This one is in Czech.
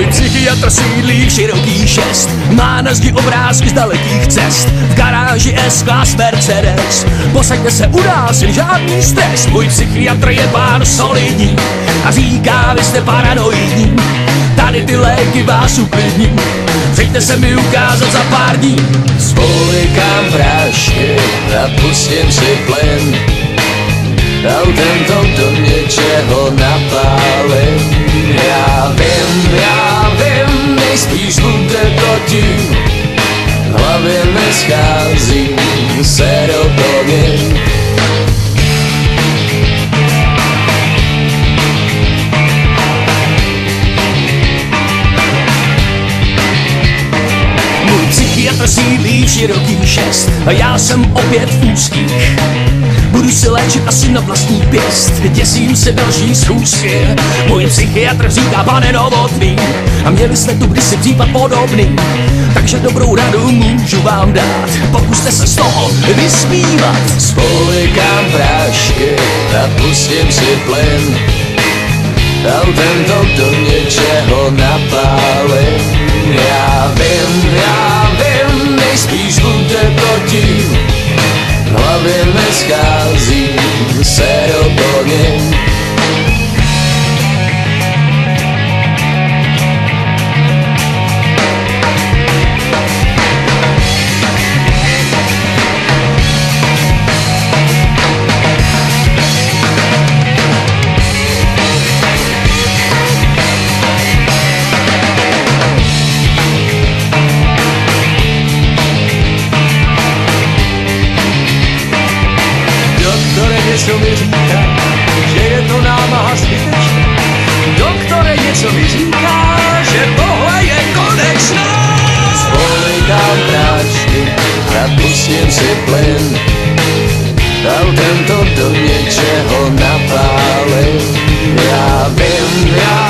psychiatr sídlí široký šest. Má na zdi obrázky z dalekých cest. V garáži S-Class Mercedes. Posaďte se u nás, jen žádný stres. Můj psychiatr je pán solidní. A říká, vy jste paranoidní. Tady ty léky vás uklidní. Přijďte se mi ukázat za pár dní. Spolikám prášky a pustím si plyn Autem to do něčeho Descanse, um sério problema. Psychiatr sídlí v široký šest. A já jsem opět v úzkých. Budu se léčit asi na vlastní pěst. Děsím se další schůzky. Můj psychiatr říká, pane Novotný A měli jste tu kdysi případ podobný. Takže dobrou radu můžu vám dát. Pokuste se z toho vysmívat. Spolikám prášky a pustím si plyn Autem to do něčeho napálím něco mi říká, že je to námaha zbytečná. Doktore, něco mi říká, že tohle je konečná. Zvolej dám práčky a pustím si plyn. Dal tento do něčeho napálil. Já vím, já vím.